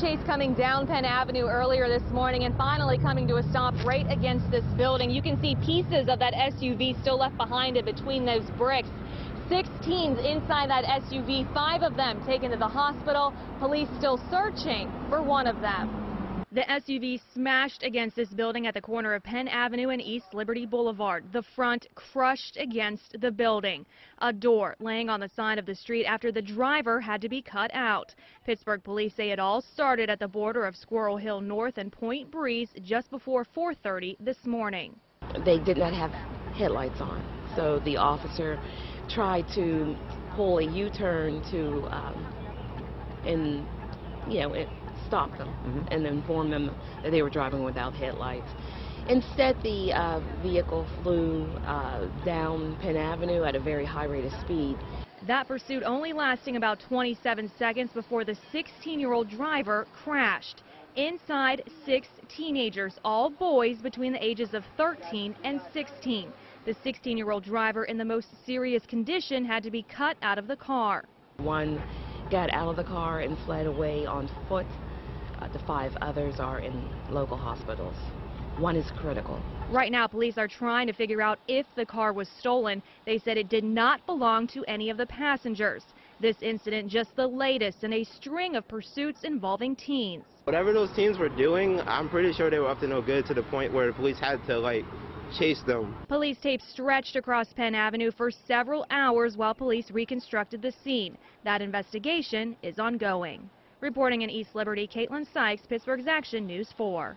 Chase coming down Penn Avenue earlier this morning and finally coming to a stop right against this building. You can see pieces of that SUV still left behind it between those bricks. Six teens inside that SUV, five of them taken to the hospital. Police still searching for one of them. The SUV smashed against this building at the corner of Penn Avenue and East Liberty Boulevard. The front crushed against the building. A door laying on the side of the street after the driver had to be cut out. Pittsburgh police say it all started at the border of Squirrel Hill North and Point Breeze just before 4.30 this morning. They did not have headlights on, so the officer tried to pull a U-turn to, um, you know, it, stop them and inform them that they were driving without headlights. Instead, the uh, vehicle flew uh, down Penn Avenue at a very high rate of speed. That pursuit only lasting about 27 seconds before the 16-year-old driver crashed. Inside, six teenagers, all boys between the ages of 13 and 16. The 16-year-old driver in the most serious condition had to be cut out of the car. One got out of the car and fled away on foot. Uh, the five others are in local hospitals. One is critical. Right now, police are trying to figure out if the car was stolen. They said it did not belong to any of the passengers. This incident just the latest in a string of pursuits involving teens. Whatever those teens were doing, I'm pretty sure they were up to no good to the point where the police had to, like, chase them. Police tape stretched across Penn Avenue for several hours while police reconstructed the scene. That investigation is ongoing. Reporting in East Liberty, Caitlin Sykes, Pittsburgh's Action News 4.